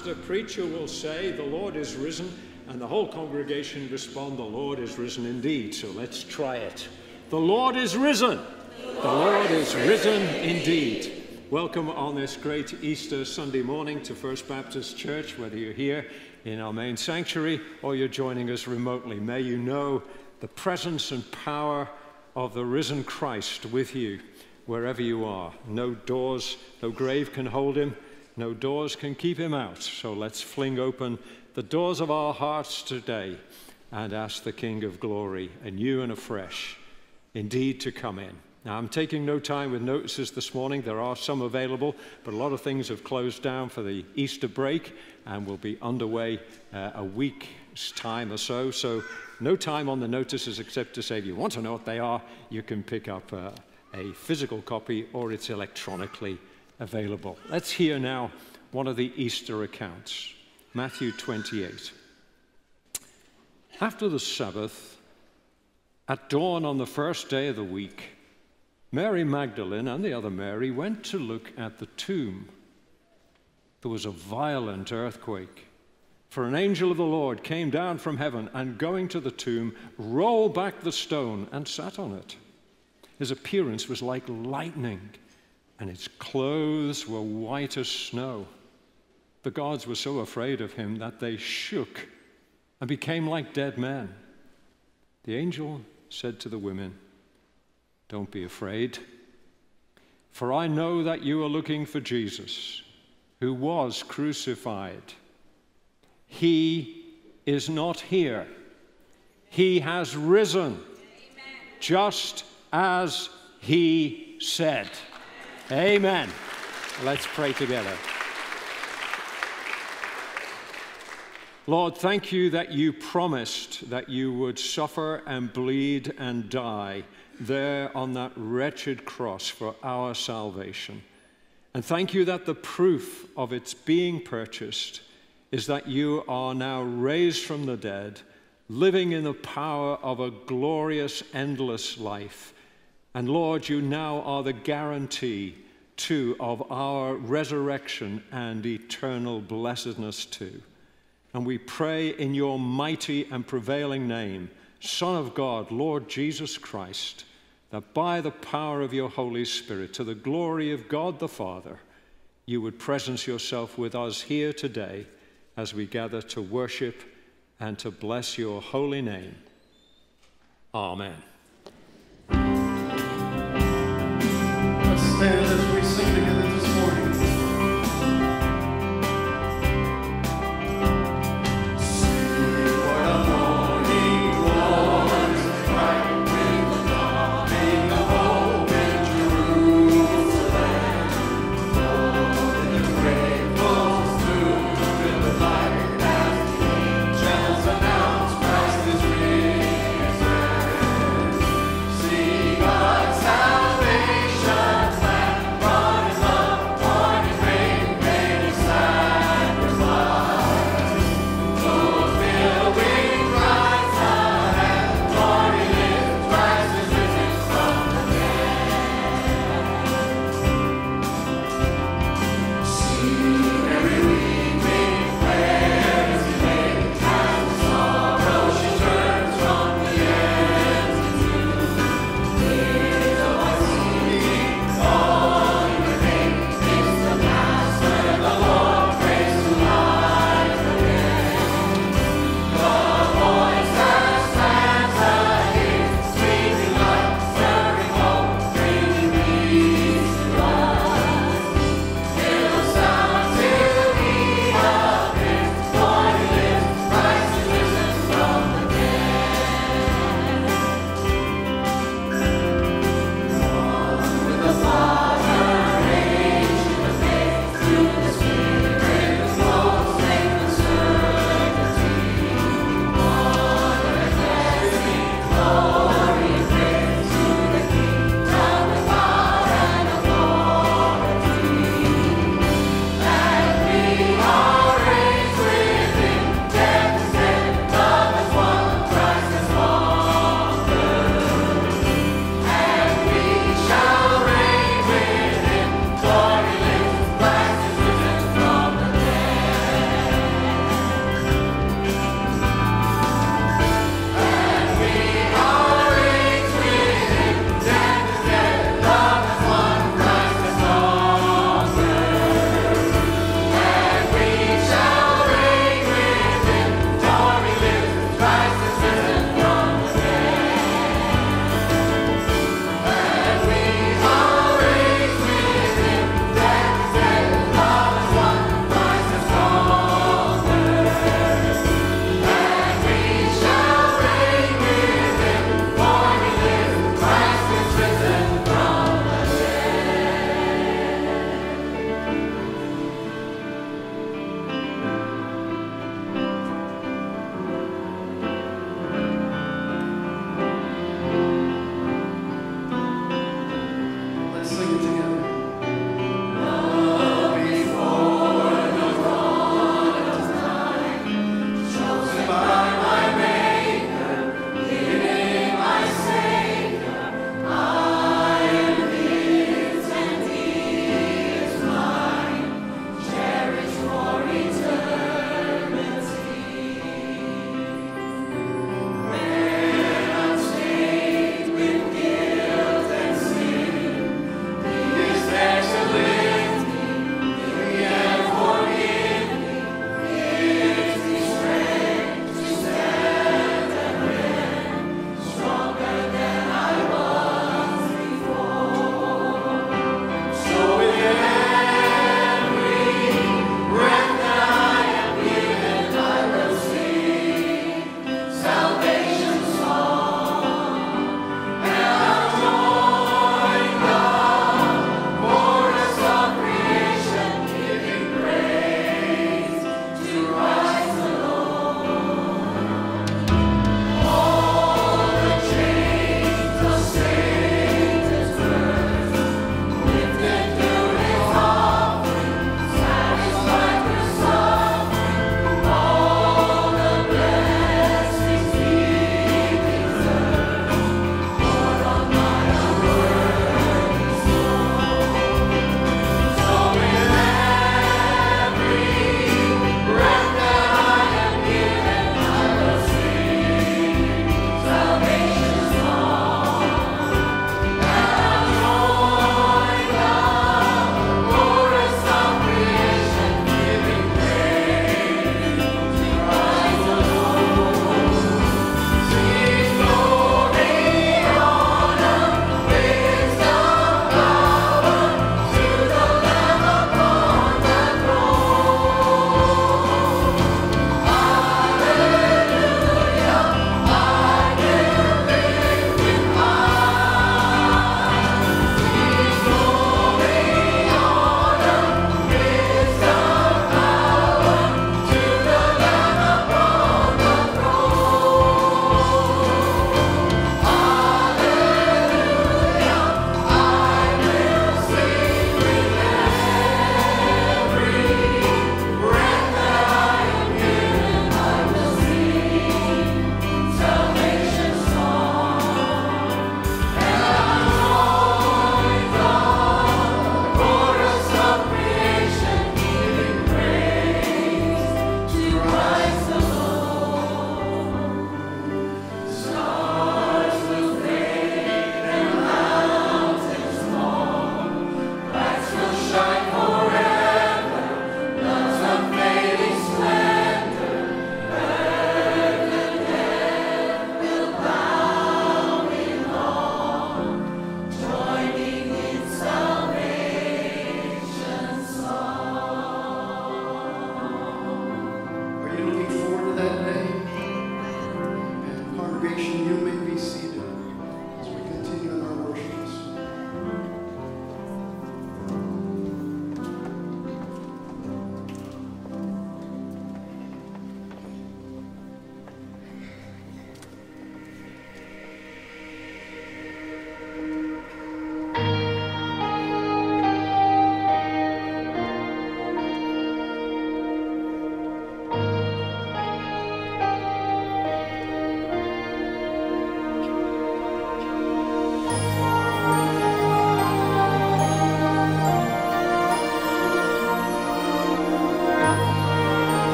pastor, preacher will say, The Lord is risen, and the whole congregation respond, The Lord is risen indeed. So let's try it. The Lord is risen. The Lord is risen indeed. Welcome on this great Easter Sunday morning to First Baptist Church, whether you're here in our main sanctuary or you're joining us remotely. May you know the presence and power of the risen Christ with you wherever you are. No doors, no grave can hold him, no doors can keep him out. So let's fling open the doors of our hearts today and ask the King of glory, anew and afresh, indeed to come in. Now, I'm taking no time with notices this morning. There are some available, but a lot of things have closed down for the Easter break and will be underway uh, a week's time or so. So, no time on the notices except to say if you want to know what they are, you can pick up uh, a physical copy or it's electronically available. Let's hear now one of the Easter accounts Matthew 28. After the Sabbath, at dawn on the first day of the week, Mary Magdalene and the other Mary went to look at the tomb. There was a violent earthquake, for an angel of the Lord came down from heaven and, going to the tomb, rolled back the stone and sat on it. His appearance was like lightning, and his clothes were white as snow. The gods were so afraid of him that they shook and became like dead men. The angel said to the women, don't be afraid, for I know that you are looking for Jesus, who was crucified. He is not here, he has risen, just as he said. Amen. Let's pray together. Lord, thank you that you promised that you would suffer and bleed and die there on that wretched cross for our salvation. And thank you that the proof of its being purchased is that you are now raised from the dead, living in the power of a glorious, endless life. And Lord, you now are the guarantee, too, of our resurrection and eternal blessedness, too. And we pray in your mighty and prevailing name, Son of God, Lord Jesus Christ that by the power of your Holy Spirit, to the glory of God the Father, you would presence yourself with us here today as we gather to worship and to bless your holy name. Amen.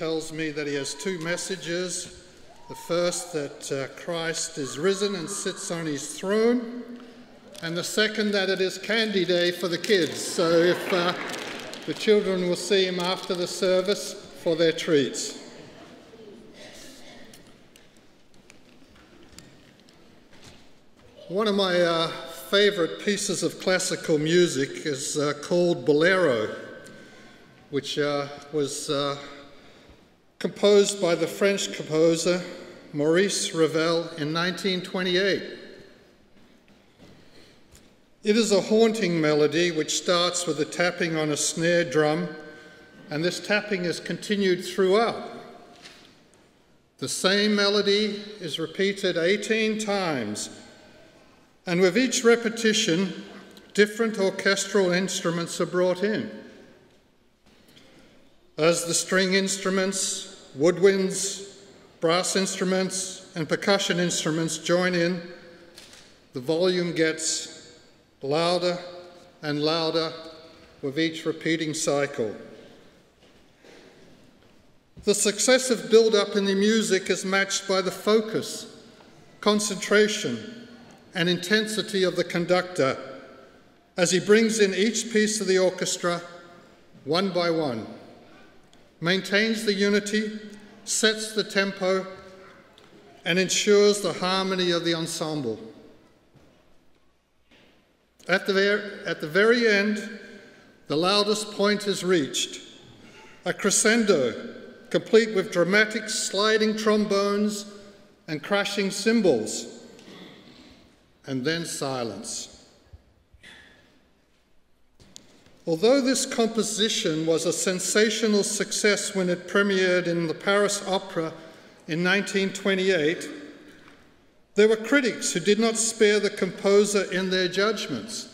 Tells me that he has two messages. The first, that uh, Christ is risen and sits on his throne, and the second, that it is candy day for the kids. So if uh, the children will see him after the service for their treats. One of my uh, favorite pieces of classical music is uh, called Bolero, which uh, was uh, composed by the French composer Maurice Ravel in 1928. It is a haunting melody which starts with a tapping on a snare drum, and this tapping is continued throughout. The same melody is repeated 18 times and with each repetition, different orchestral instruments are brought in. As the string instruments, woodwinds, brass instruments, and percussion instruments join in, the volume gets louder and louder with each repeating cycle. The successive build up in the music is matched by the focus, concentration, and intensity of the conductor as he brings in each piece of the orchestra one by one, maintains the unity, sets the tempo, and ensures the harmony of the ensemble. At the, at the very end, the loudest point is reached, a crescendo, complete with dramatic sliding trombones and crashing cymbals and then silence. Although this composition was a sensational success when it premiered in the Paris Opera in 1928, there were critics who did not spare the composer in their judgments.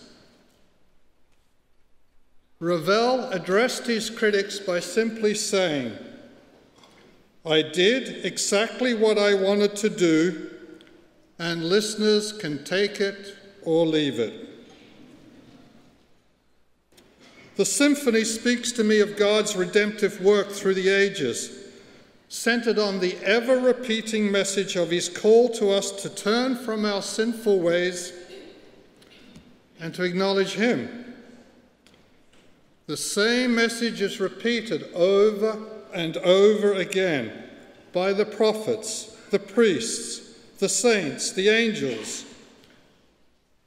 Ravel addressed his critics by simply saying, I did exactly what I wanted to do and listeners can take it or leave it. The symphony speaks to me of God's redemptive work through the ages, centered on the ever repeating message of His call to us to turn from our sinful ways and to acknowledge Him. The same message is repeated over and over again by the prophets, the priests, the saints, the angels,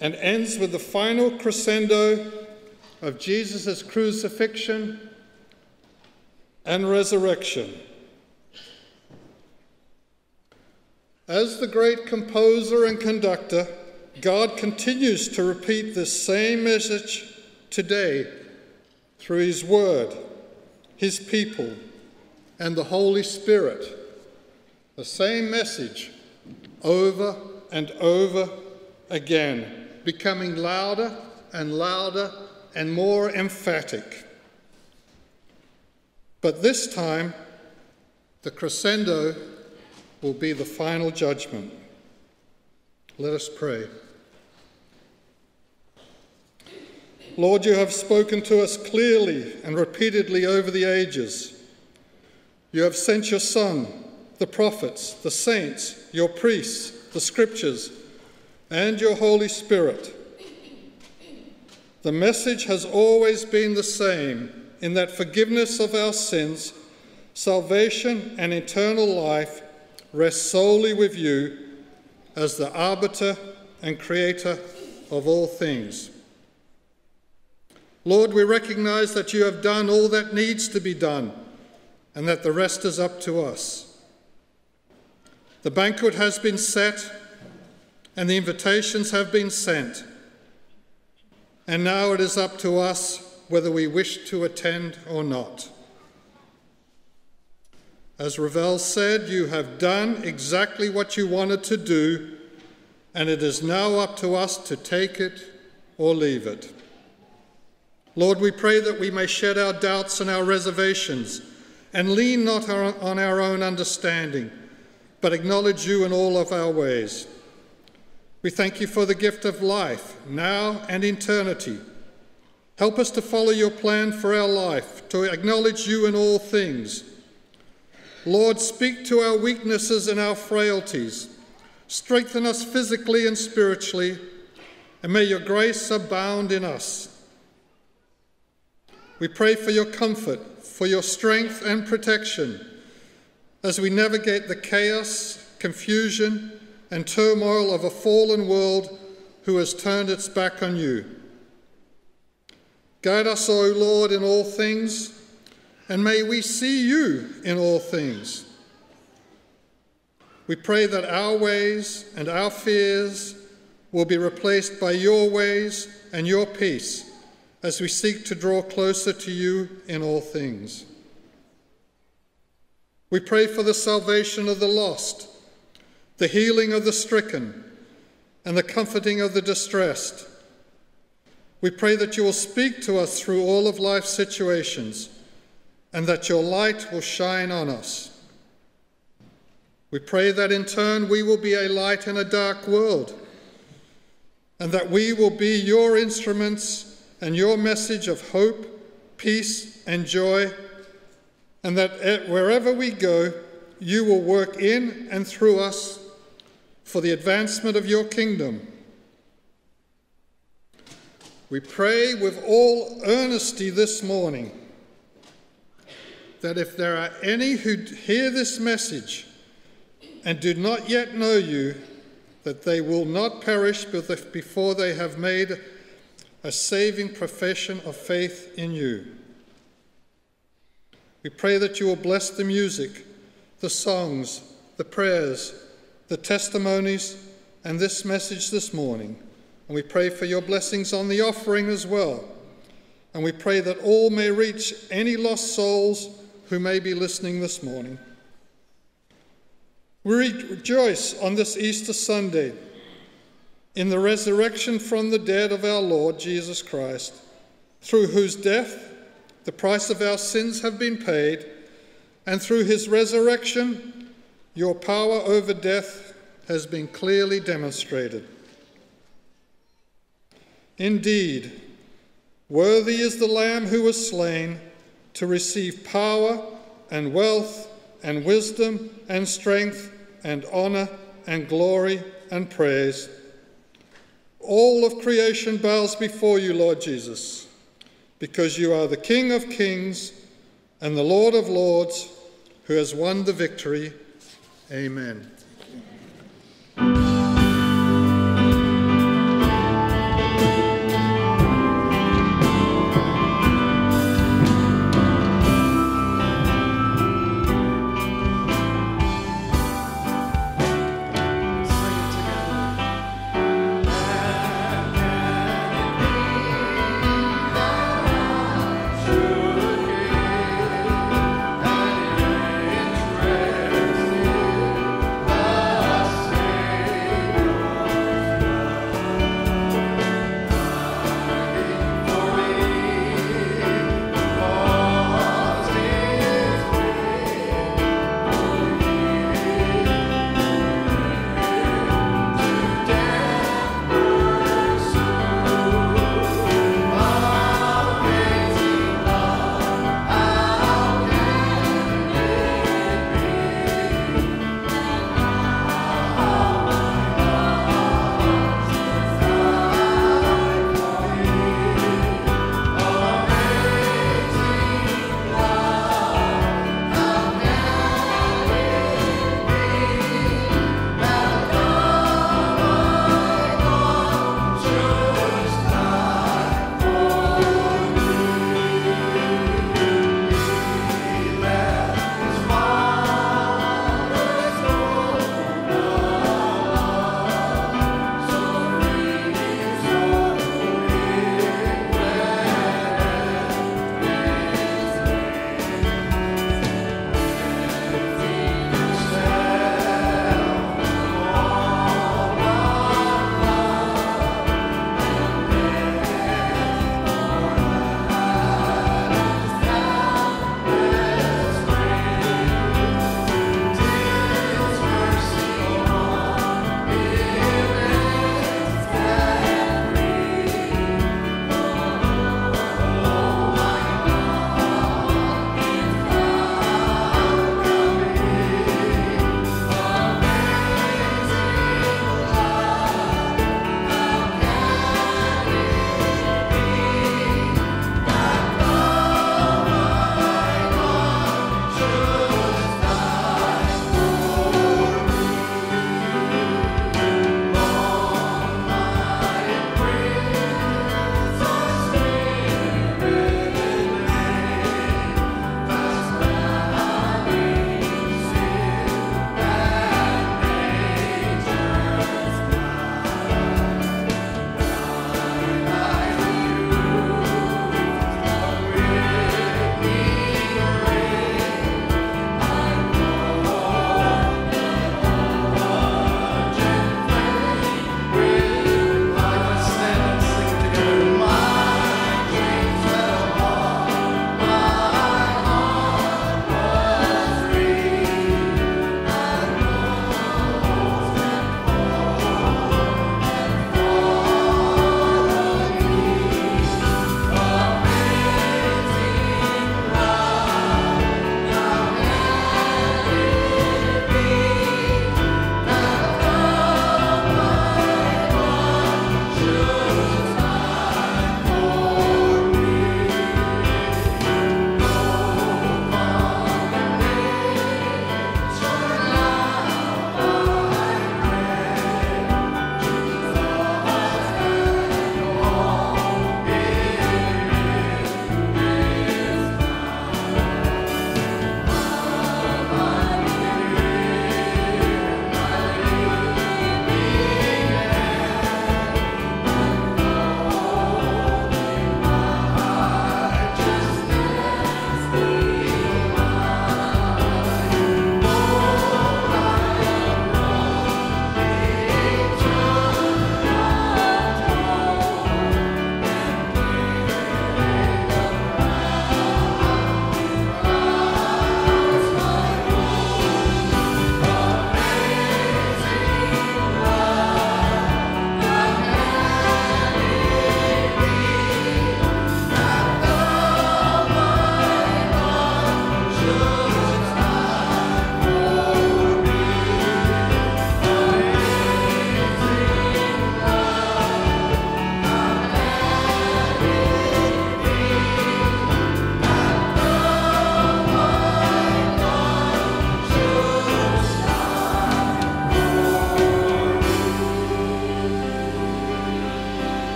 and ends with the final crescendo of Jesus' crucifixion and resurrection. As the great composer and conductor, God continues to repeat this same message today through His Word, His people, and the Holy Spirit. The same message over and over again, becoming louder and louder and more emphatic. But this time, the crescendo will be the final judgment. Let us pray. Lord, you have spoken to us clearly and repeatedly over the ages. You have sent your Son the prophets, the saints, your priests, the scriptures, and your Holy Spirit. The message has always been the same in that forgiveness of our sins, salvation, and eternal life rest solely with you as the arbiter and creator of all things. Lord, we recognize that you have done all that needs to be done and that the rest is up to us. The banquet has been set and the invitations have been sent. And now it is up to us whether we wish to attend or not. As Ravel said, you have done exactly what you wanted to do, and it is now up to us to take it or leave it. Lord, we pray that we may shed our doubts and our reservations and lean not on our own understanding but acknowledge you in all of our ways. We thank you for the gift of life, now and eternity, Help us to follow your plan for our life, to acknowledge you in all things. Lord, speak to our weaknesses and our frailties. Strengthen us physically and spiritually, and may your grace abound in us. We pray for your comfort, for your strength and protection as we navigate the chaos, confusion, and turmoil of a fallen world who has turned its back on you. Guide us, O Lord, in all things, and may we see you in all things. We pray that our ways and our fears will be replaced by your ways and your peace as we seek to draw closer to you in all things. We pray for the salvation of the lost, the healing of the stricken, and the comforting of the distressed. We pray that you will speak to us through all of life's situations and that your light will shine on us. We pray that in turn we will be a light in a dark world and that we will be your instruments and your message of hope, peace, and joy, and that wherever we go, you will work in and through us for the advancement of your kingdom. We pray with all earnesty this morning that if there are any who hear this message and do not yet know you, that they will not perish before they have made a saving profession of faith in you. We pray that you will bless the music, the songs, the prayers, the testimonies, and this message this morning. And we pray for your blessings on the offering as well. And we pray that all may reach any lost souls who may be listening this morning. We rejoice on this Easter Sunday in the resurrection from the dead of our Lord Jesus Christ, through whose death the price of our sins have been paid, and through his resurrection, your power over death has been clearly demonstrated. Indeed, worthy is the Lamb who was slain to receive power and wealth and wisdom and strength and honor and glory and praise. All of creation bows before you, Lord Jesus, because you are the King of kings and the Lord of lords who has won the victory. Amen.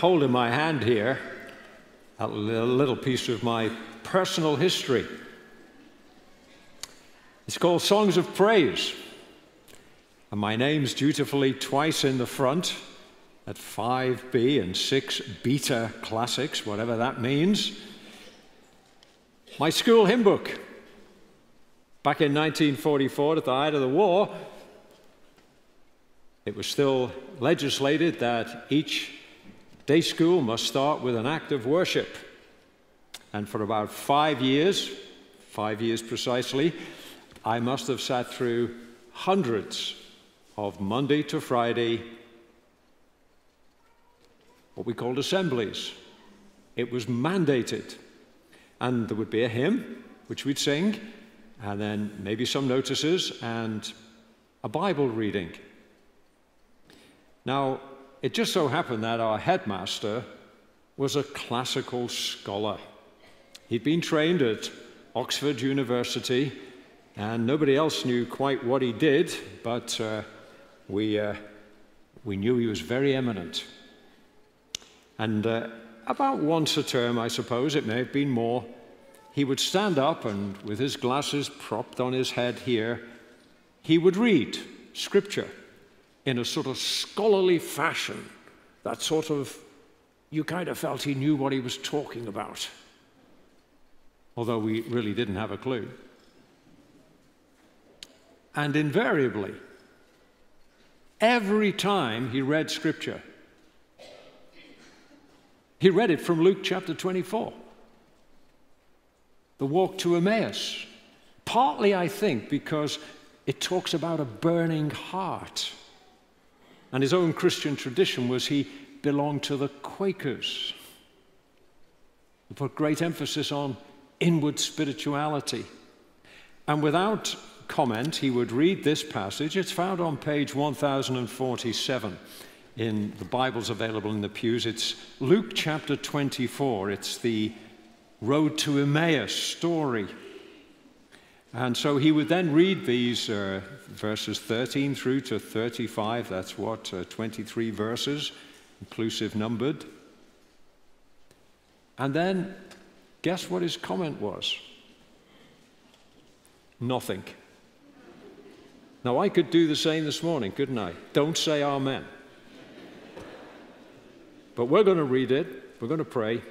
Hold in my hand here a little piece of my personal history. It's called Songs of Praise. And my name's dutifully twice in the front at 5B and 6 Beta Classics, whatever that means. My school hymn book. Back in 1944, at the height of the war, it was still legislated that each day school must start with an act of worship. And for about five years, five years precisely, I must have sat through hundreds of Monday to Friday, what we called assemblies. It was mandated. And there would be a hymn, which we'd sing, and then maybe some notices and a Bible reading. Now, it just so happened that our headmaster was a classical scholar. He'd been trained at Oxford University, and nobody else knew quite what he did, but uh, we, uh, we knew he was very eminent. And uh, about once a term, I suppose, it may have been more, he would stand up and, with his glasses propped on his head here, he would read scripture in a sort of scholarly fashion. That sort of, you kind of felt he knew what he was talking about, although we really didn't have a clue. And invariably, every time he read scripture, he read it from Luke chapter 24, the walk to Emmaus. Partly, I think, because it talks about a burning heart. And his own Christian tradition was he belonged to the Quakers. He put great emphasis on inward spirituality. And without comment, he would read this passage. It's found on page 1047 in the Bibles available in the pews. It's Luke chapter 24. It's the road to Emmaus story. And so he would then read these uh, verses 13 through to 35. That's what, uh, 23 verses, inclusive numbered. And then, guess what his comment was? Nothing. Now, I could do the same this morning, couldn't I? Don't say amen. But we're going to read it, we're going to pray,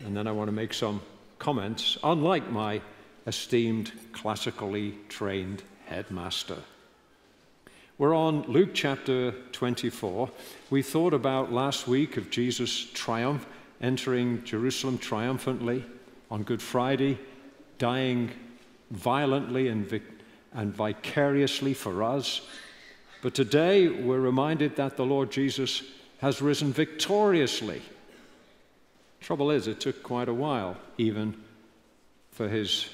and then I want to make some comments, unlike my esteemed classically trained headmaster. We're on Luke chapter 24. We thought about last week of Jesus' triumph, entering Jerusalem triumphantly on Good Friday, dying violently and, vic- and vicariously for us. But today we're reminded that the Lord Jesus has risen victoriously. Trouble is, it took quite a while, even for his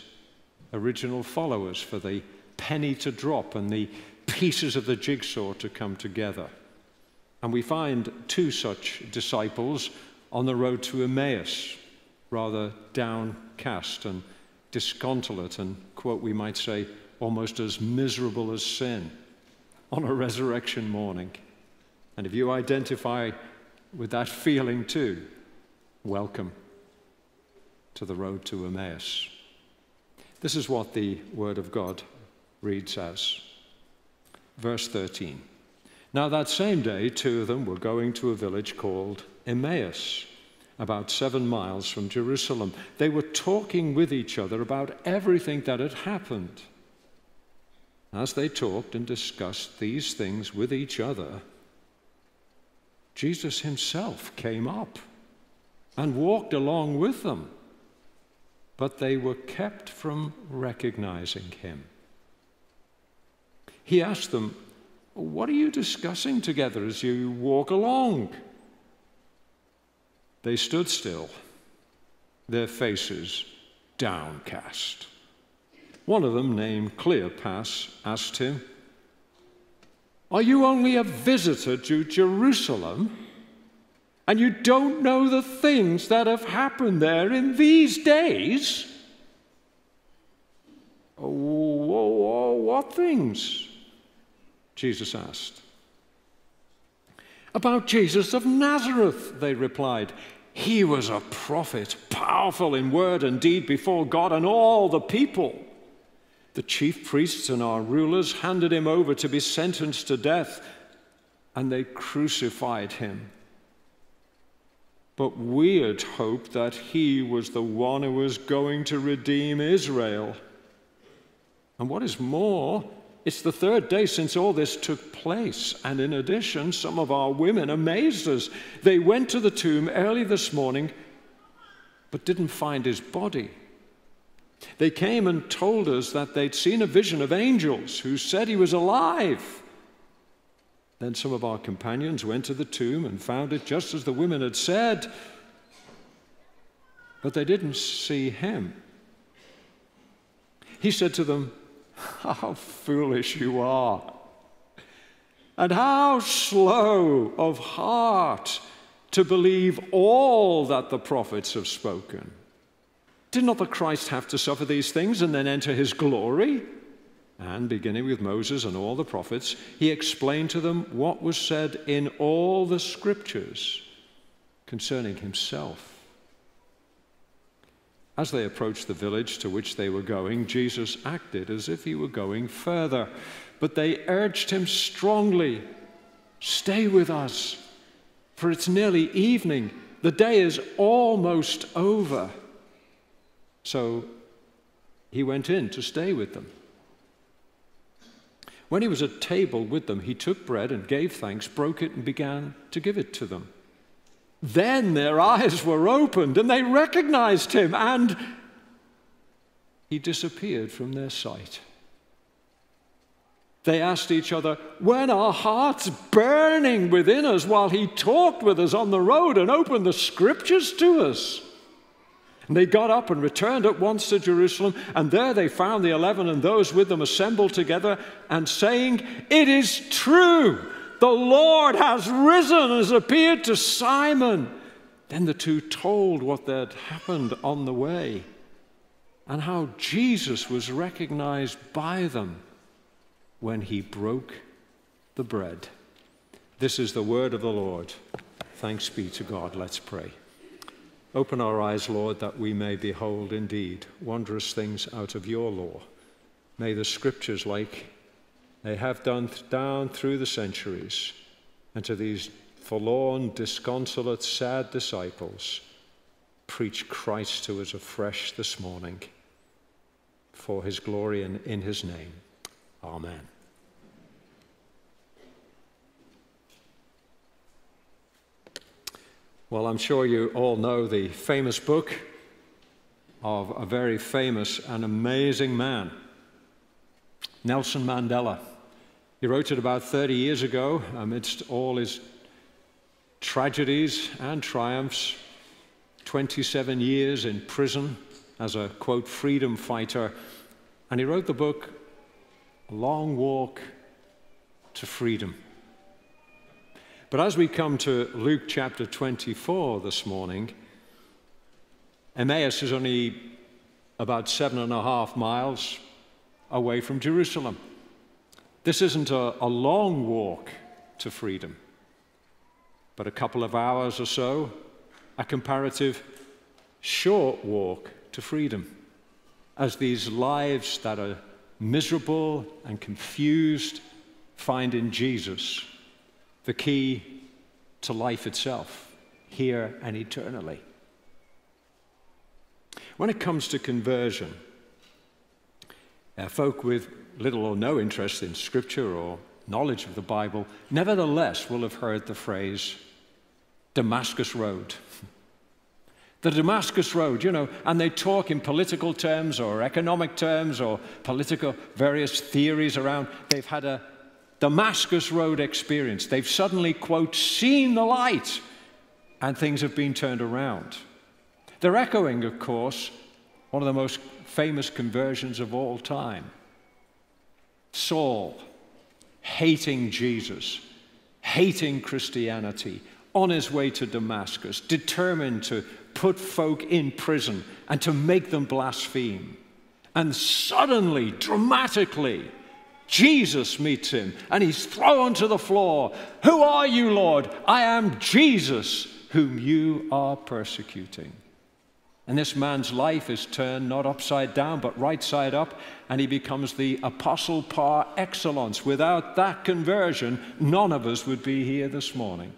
original followers, for the penny to drop and the pieces of the jigsaw to come together. And we find two such disciples on the road to Emmaus, rather downcast and disconsolate, and, quote, we might say, almost as miserable as sin on a resurrection morning. And if you identify with that feeling too, welcome to the road to Emmaus. This is what the Word of God reads as. Verse 13. Now, that same day, two of them were going to a village called Emmaus, about seven miles from Jerusalem. They were talking with each other about everything that had happened. As they talked and discussed these things with each other, Jesus himself came up and walked along with them but they were kept from recognizing him. He asked them, What are you discussing together as you walk along? They stood still, their faces downcast. One of them, named Cleopas, asked him, Are you only a visitor to Jerusalem? And you don't know the things that have happened there in these days? Oh, oh what things? Jesus asked. About Jesus of Nazareth, they replied. He was a prophet, powerful in word and deed before God and all the people. The chief priests and our rulers handed him over to be sentenced to death, and they crucified him. But we had hoped that he was the one who was going to redeem Israel. And what is more, it's the third day since all this took place. And in addition, some of our women amazed us. They went to the tomb early this morning, but didn't find his body. They came and told us that they'd seen a vision of angels who said he was alive. Then some of our companions went to the tomb and found it just as the women had said, but they didn't see him. He said to them, How foolish you are, and how slow of heart to believe all that the prophets have spoken. Did not the Christ have to suffer these things and then enter his glory? And beginning with Moses and all the prophets, he explained to them what was said in all the scriptures concerning himself. As they approached the village to which they were going, Jesus acted as if he were going further. But they urged him strongly Stay with us, for it's nearly evening. The day is almost over. So he went in to stay with them. When he was at table with them, he took bread and gave thanks, broke it, and began to give it to them. Then their eyes were opened and they recognized him, and he disappeared from their sight. They asked each other, When our hearts burning within us while he talked with us on the road and opened the scriptures to us? And they got up and returned at once to Jerusalem, and there they found the eleven and those with them assembled together and saying, It is true, the Lord has risen has appeared to Simon. Then the two told what had happened on the way and how Jesus was recognized by them when he broke the bread. This is the word of the Lord. Thanks be to God. Let's pray. Open our eyes, Lord, that we may behold indeed wondrous things out of your law. May the scriptures, like they have done down through the centuries, and to these forlorn, disconsolate, sad disciples, preach Christ to us afresh this morning for his glory and in his name. Amen. Well, I'm sure you all know the famous book of a very famous and amazing man, Nelson Mandela. He wrote it about 30 years ago amidst all his tragedies and triumphs. 27 years in prison as a quote freedom fighter. And he wrote the book, A Long Walk to Freedom. But as we come to Luke chapter 24 this morning, Emmaus is only about seven and a half miles away from Jerusalem. This isn't a, a long walk to freedom, but a couple of hours or so, a comparative short walk to freedom. As these lives that are miserable and confused find in Jesus the key to life itself, here and eternally. When it comes to conversion, uh, folk with little or no interest in Scripture or knowledge of the Bible nevertheless will have heard the phrase Damascus Road. The Damascus Road, you know, and they talk in political terms or economic terms or political various theories around. They've had a Damascus Road experience. They've suddenly, quote, seen the light and things have been turned around. They're echoing, of course, one of the most famous conversions of all time Saul, hating Jesus, hating Christianity, on his way to Damascus, determined to put folk in prison and to make them blaspheme. And suddenly, dramatically, Jesus meets him and he's thrown to the floor. Who are you, Lord? I am Jesus, whom you are persecuting. And this man's life is turned not upside down, but right side up, and he becomes the apostle par excellence. Without that conversion, none of us would be here this morning.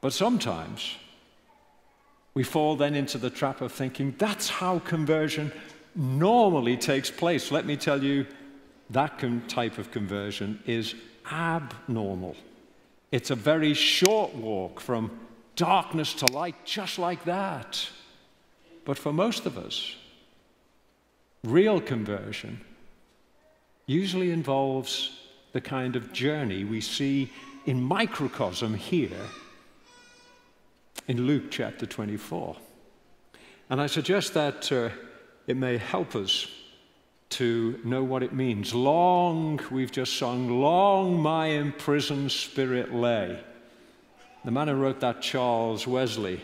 But sometimes we fall then into the trap of thinking that's how conversion normally takes place. Let me tell you, that type of conversion is abnormal. It's a very short walk from darkness to light just like that. But for most of us, real conversion usually involves the kind of journey we see in microcosm here in Luke chapter 24. And I suggest that uh, it may help us to know what it means. Long, we've just sung, long my imprisoned spirit lay. The man who wrote that, Charles Wesley,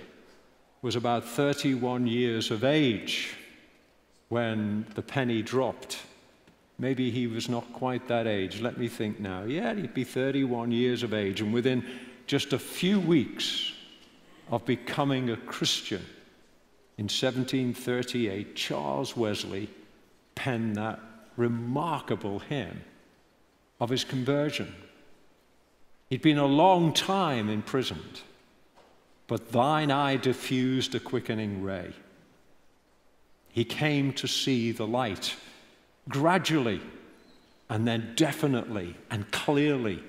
was about 31 years of age when the penny dropped. Maybe he was not quite that age. Let me think now. Yeah, he'd be 31 years of age. And within just a few weeks of becoming a Christian in 1738, Charles Wesley penned that remarkable hymn of his conversion. He'd been a long time imprisoned, but thine eye diffused a quickening ray. He came to see the light gradually and then definitely and clearly,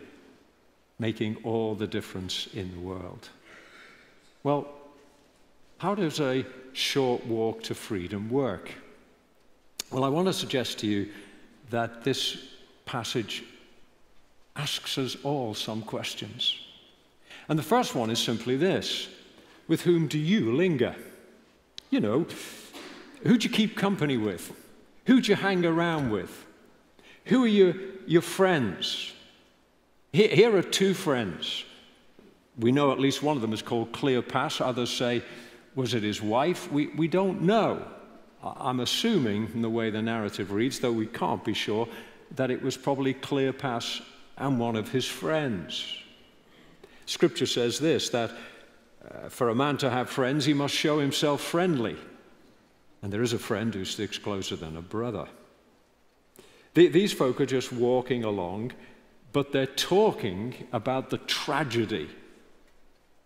making all the difference in the world. Well, how does a short walk to freedom work? Well, I want to suggest to you that this passage asks us all some questions. And the first one is simply this With whom do you linger? You know, who do you keep company with? Who do you hang around with? Who are your, your friends? Here, here are two friends. We know at least one of them is called Cleopas. Others say, was it his wife? We, we don't know. I'm assuming, from the way the narrative reads, though we can't be sure, that it was probably Cleopas and one of his friends. Scripture says this that uh, for a man to have friends, he must show himself friendly. And there is a friend who sticks closer than a brother. The, these folk are just walking along, but they're talking about the tragedy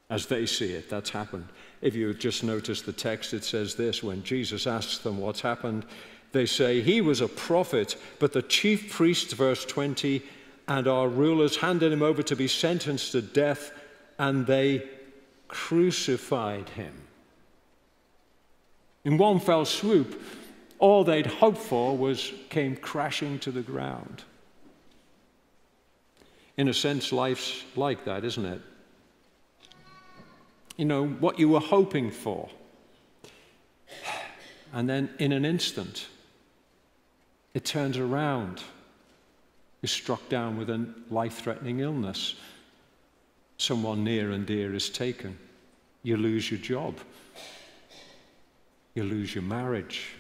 as they see it. That's happened. If you just notice the text, it says this when Jesus asks them what's happened, they say, He was a prophet, but the chief priests, verse 20, and our rulers handed him over to be sentenced to death, and they crucified him. In one fell swoop, all they'd hoped for was came crashing to the ground. In a sense, life's like that, isn't it? You know, what you were hoping for. And then in an instant, it turns around You're struck down with a life threatening illness. Someone near and dear is taken. You lose your job. You lose your marriage.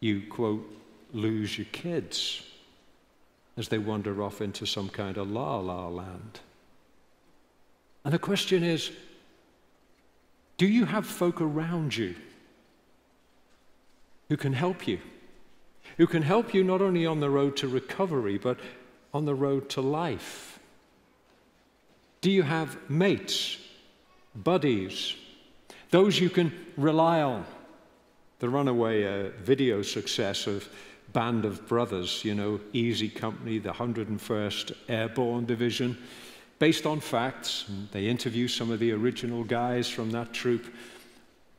You, quote, lose your kids as they wander off into some kind of la la land. And the question is do you have folk around you who can help you? who can help you not only on the road to recovery, but on the road to life? Do you have mates, buddies, those you can rely on? The runaway uh, video success of Band of Brothers, you know, Easy Company, the 101st Airborne Division, based on facts. They interview some of the original guys from that troop.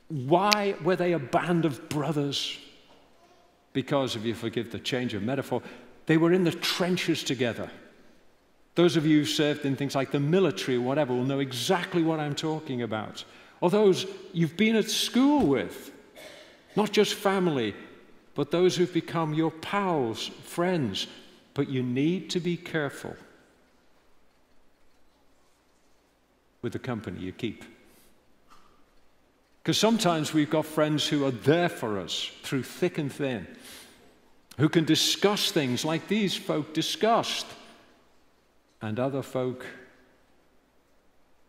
Why were they a band of brothers? because, if you forgive the change of metaphor, they were in the trenches together. Those of you who served in things like the military or whatever will know exactly what I'm talking about. Or those you've been at school with, not just family, but those who've become your pals, friends. But you need to be careful with the company you keep. Because sometimes we've got friends who are there for us through thick and thin. who can discuss things like these folk discussed, and other folk,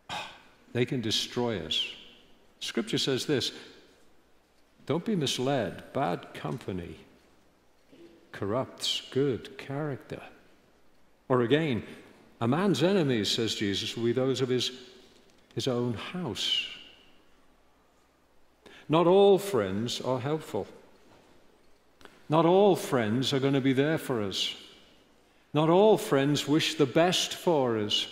ah, they can destroy us. Scripture says this don't be misled. Bad company corrupts good character. Or again, a man's enemies, says Jesus, will be those of his, his own house. Not all friends are helpful. Not all friends are going to be there for us. Not all friends wish the best for us.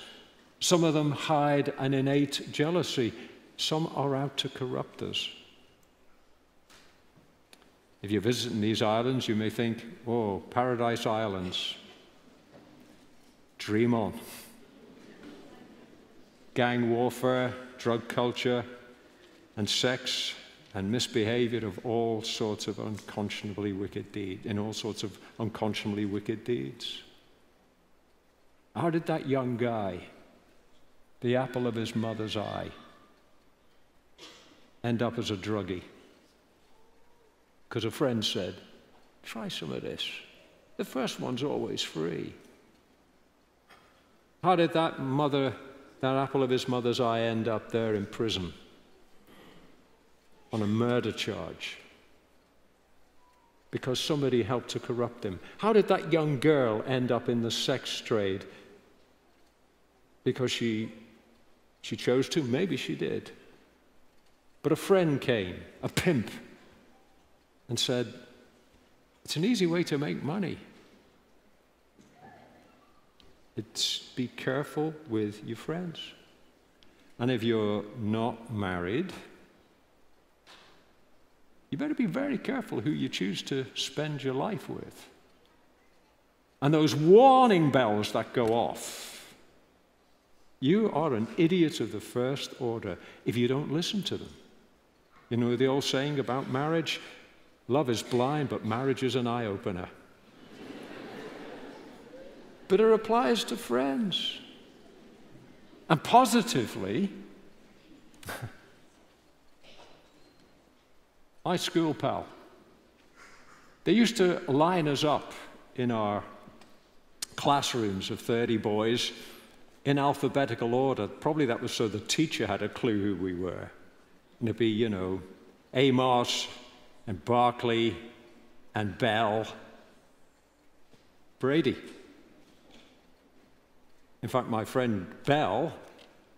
Some of them hide an innate jealousy. Some are out to corrupt us. If you're visiting these islands, you may think, oh, paradise islands. Dream on. Gang warfare, drug culture, and sex and misbehavior of all sorts of unconscionably wicked deeds, in all sorts of unconscionably wicked deeds. How did that young guy, the apple of his mother's eye, end up as a druggie? Because a friend said, try some of this. The first one's always free. How did that mother, that apple of his mother's eye, end up there in prison? on a murder charge because somebody helped to corrupt him? How did that young girl end up in the sex trade? Because she, she chose to? Maybe she did. But a friend came, a pimp, and said, It's an easy way to make money. It's be careful with your friends. And if you're not married, you better be very careful who you choose to spend your life with. And those warning bells that go off, you are an idiot of the first order if you don't listen to them. You know the old saying about marriage? Love is blind, but marriage is an eye opener. But it applies to friends. And positively, my school pal. They used to line us up in our classrooms of 30 boys in alphabetical order. Probably that was so the teacher had a clue who we were. And it'd be, you know, Amos and Barclay and Bell, Brady. In fact, my friend Bell,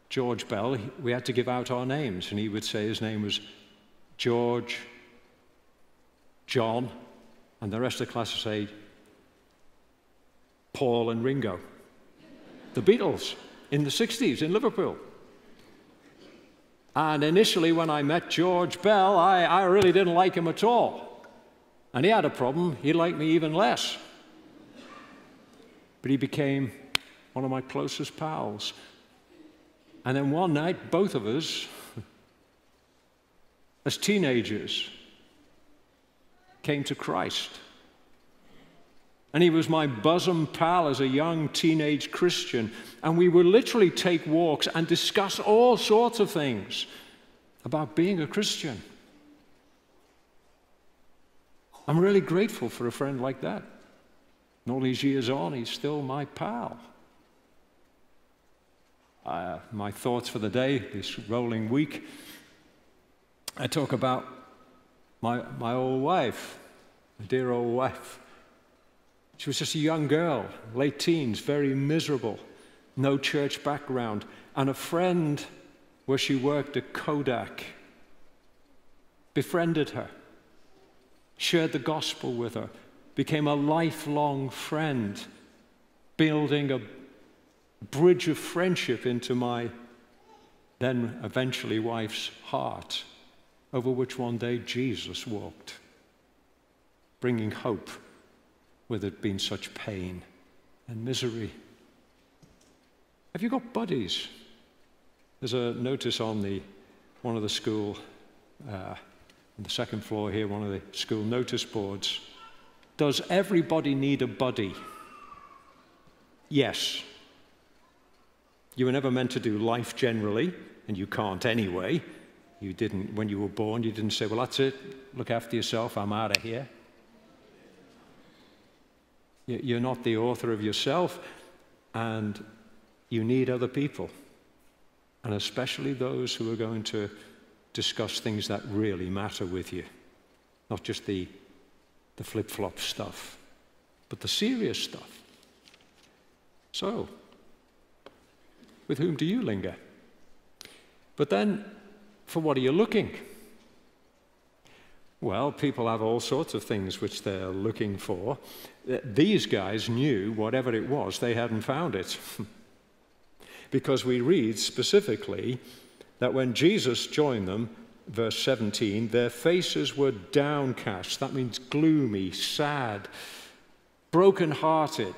George Bell, we had to give out our names, and he would say his name was George John, and the rest of the class would say Paul and Ringo. The Beatles in the 60s in Liverpool. And initially, when I met George Bell, I, I really didn't like him at all. And he had a problem, he liked me even less. But he became one of my closest pals. And then one night, both of us, as teenagers, came to Christ. And he was my bosom pal as a young teenage Christian. And we would literally take walks and discuss all sorts of things about being a Christian. I'm really grateful for a friend like that. And all these years on, he's still my pal. Uh, my thoughts for the day, this rolling week, I talk about my, my old wife, my dear old wife. She was just a young girl, late teens, very miserable, no church background, and a friend where she worked at Kodak befriended her, shared the gospel with her, became a lifelong friend, building a bridge of friendship into my then eventually wife's heart over which one day Jesus walked, bringing hope where there'd been such pain and misery. Have you got buddies? There's a notice on the one of the school, uh, on the second floor here, one of the school notice boards. Does everybody need a buddy? Yes. You were never meant to do life generally, and you can't anyway. You didn't, when you were born, you didn't say, well, that's it, look after yourself, I'm out of here. You're not the author of yourself, and you need other people, and especially those who are going to discuss things that really matter with you, not just the, the flip flop stuff, but the serious stuff. So, with whom do you linger? But then, for what are you looking? Well, people have all sorts of things which they're looking for. These guys knew whatever it was, they hadn't found it. because we read specifically that when Jesus joined them, verse 17, their faces were downcast. That means gloomy, sad, broken-hearted.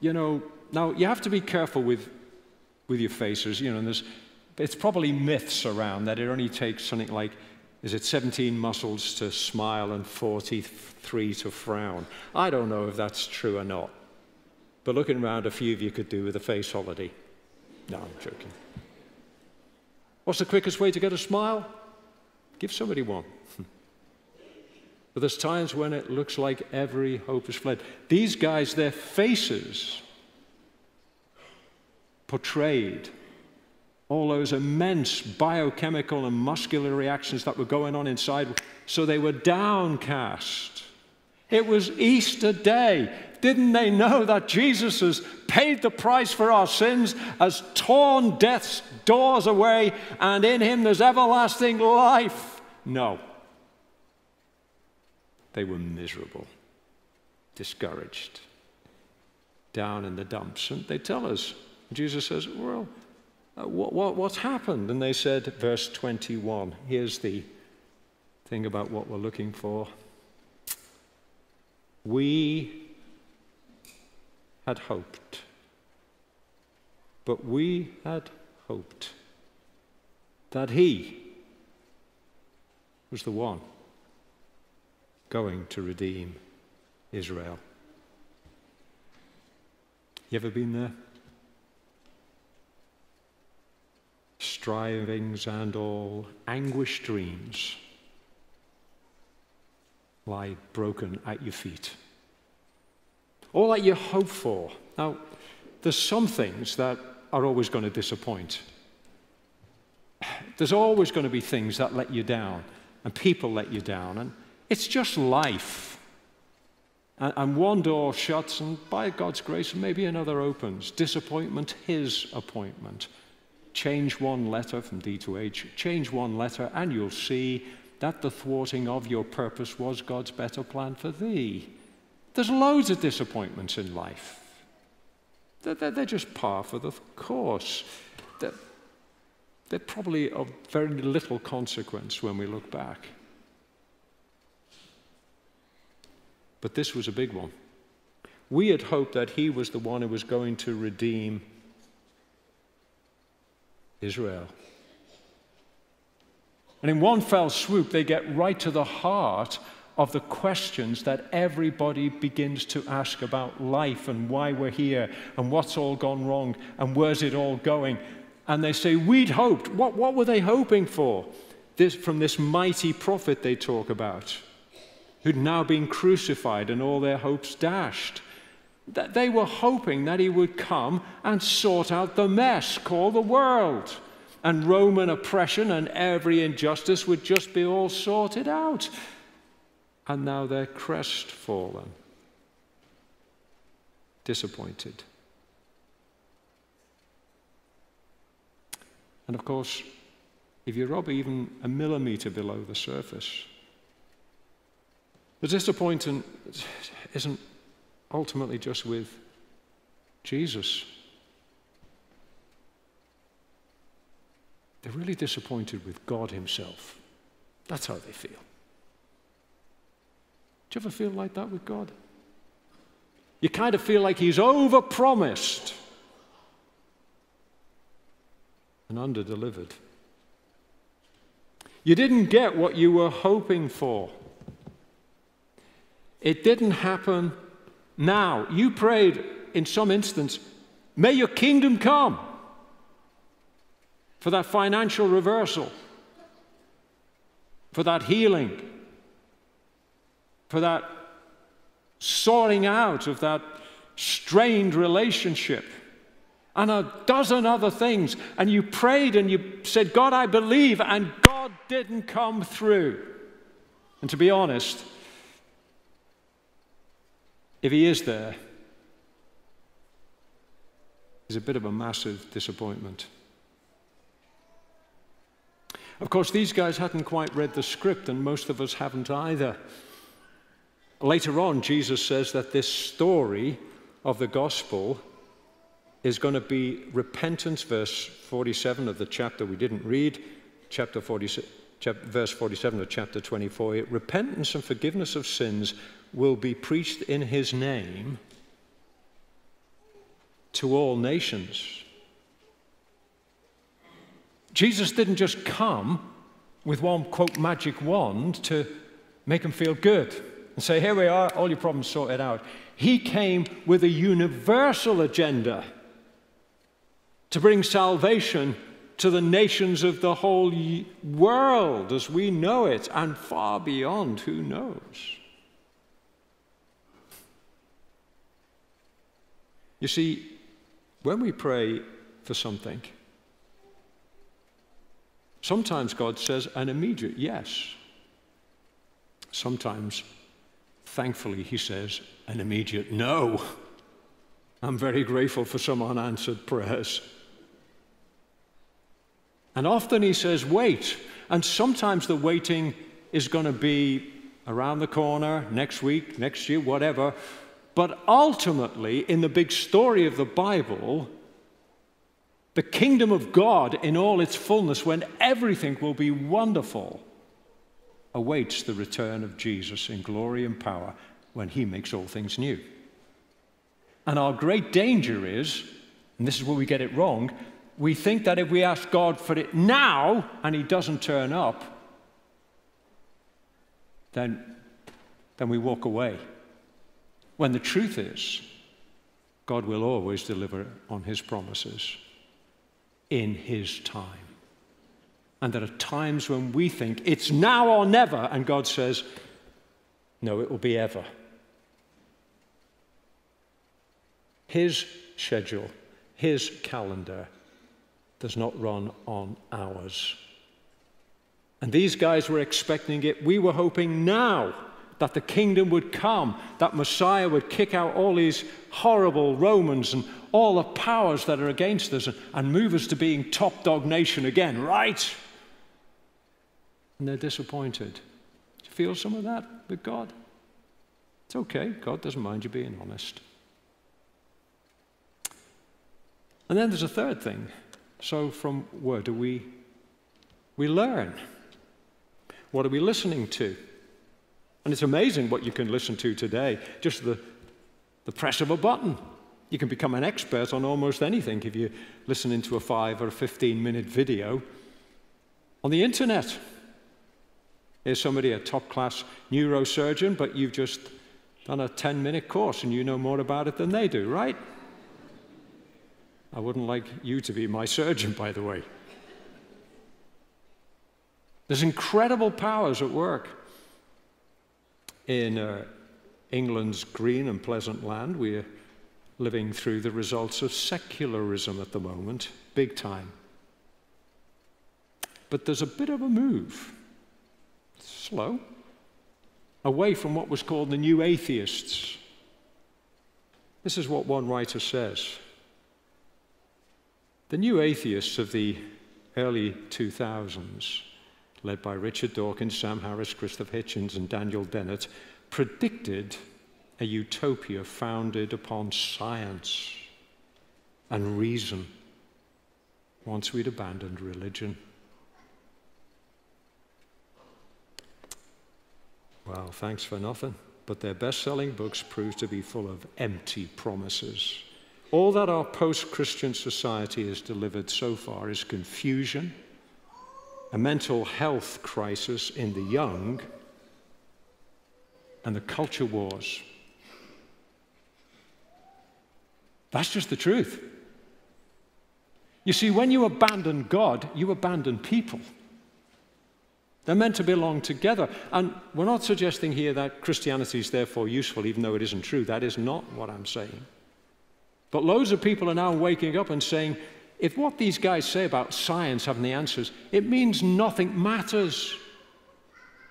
You know, now you have to be careful with, with your faces. You know, and there's, it's probably myths around that it only takes something like, is it 17 muscles to smile and 43 to frown? I don't know if that's true or not. But looking around, a few of you could do with a face holiday. No, I'm joking. What's the quickest way to get a smile? Give somebody one. but there's times when it looks like every hope is fled. These guys, their faces portrayed all those immense biochemical and muscular reactions that were going on inside. So they were downcast. It was Easter Day. Didn't they know that Jesus has paid the price for our sins, has torn death's doors away, and in him there's everlasting life? No. They were miserable, discouraged, down in the dumps. And they tell us, Jesus says, Well, uh, what, what, what's happened? And they said, verse 21, here's the thing about what we're looking for. We had hoped, but we had hoped that He was the one going to redeem Israel. You ever been there? Strivings and all anguished dreams lie broken at your feet. All that you hope for. Now, there's some things that are always going to disappoint. There's always going to be things that let you down, and people let you down, and it's just life. And, and one door shuts, and by God's grace, maybe another opens. Disappointment, His appointment. Change one letter from D to H, change one letter, and you'll see that the thwarting of your purpose was God's better plan for thee. There's loads of disappointments in life. They're, just par for the course. They're probably of very little consequence when we look back. But this was a big one. We had hoped that he was the one who was going to redeem Israel. And in one fell swoop, they get right to the heart of the questions that everybody begins to ask about life and why we're here and what's all gone wrong and where's it all going. And they say, We'd hoped. What, what were they hoping for? This, from this mighty prophet they talk about, who'd now been crucified and all their hopes dashed. That they were hoping that he would come and sort out the mess called the world. And Roman oppression and every injustice would just be all sorted out. And now they're crestfallen, disappointed. And of course, if you rub even a millimeter below the surface, the disappointment isn't ultimately just with Jesus. They're really disappointed with God Himself. That's how they feel. Do you ever feel like that with God? You kind of feel like He's overpromised and underdelivered. You didn't get what you were hoping for. It didn't happen now. You prayed in some instance, may your kingdom come for that financial reversal, for that healing, for that sorting out of that strained relationship and a dozen other things, and you prayed and you said, God, I believe, and God didn't come through. And to be honest, if He is there, is a bit of a massive disappointment. Of course, these guys hadn't quite read the script, and most of us haven't either. Later on, Jesus says that this story of the gospel is going to be repentance, verse 47 of the chapter we didn't read, chapter 46, chapter, verse 47 of chapter 24. Repentance and forgiveness of sins will be preached in his name to all nations. Jesus didn't just come with one, quote, magic wand to make them feel good and say, here we are, all your problems sorted out. He came with a universal agenda to bring salvation to the nations of the whole world as we know it and far beyond, who knows? You see, when we pray for something, sometimes God says an immediate yes. Sometimes, thankfully, He says an immediate no. I'm very grateful for some unanswered prayers. And often He says, wait. And sometimes the waiting is going to be around the corner, next week, next year, whatever. But ultimately, in the big story of the Bible, the kingdom of God in all its fullness, when everything will be wonderful, awaits the return of Jesus in glory and power when he makes all things new. And our great danger is, and this is where we get it wrong, we think that if we ask God for it now and he doesn't turn up, then, then we walk away. When the truth is, God will always deliver on his promises in his time. And there are times when we think it's now or never, and God says, no, it will be ever. His schedule, his calendar does not run on ours. And these guys were expecting it. We were hoping now that the kingdom would come, that Messiah would kick out all these horrible Romans and all the powers that are against us and, and move us to being top dog nation again, right? And they're disappointed. Do you feel some of that with God? It's okay. God doesn't mind you being honest. And then there's a third thing. So, from where do we, we learn? What are we listening to? And it's amazing what you can listen to today. Just the, the press of a button. You can become an expert on almost anything if you listen into a five or a 15 minute video on the internet. Here's somebody, a top class neurosurgeon, but you've just done a 10 minute course and you know more about it than they do, right? I wouldn't like you to be my surgeon, by the way. There's incredible powers at work in uh, England's green and pleasant land. We're living through the results of secularism at the moment, big time. But there's a bit of a move, slow, away from what was called the new atheists. This is what one writer says. The new atheists of the early 2000s led by Richard Dawkins, Sam Harris, Christopher Hitchens, and Daniel Dennett, predicted a utopia founded upon science and reason once we'd abandoned religion. Well, thanks for nothing. But their best selling books prove to be full of empty promises. All that our post Christian society has delivered so far is confusion a mental health crisis in the young, and the culture wars. That's just the truth. You see, when you abandon God, you abandon people. They're meant to belong together. And we're not suggesting here that Christianity is therefore useful, even though it isn't true. That is not what I'm saying. But loads of people are now waking up and saying, if what these guys say about science having the answers, it means nothing matters.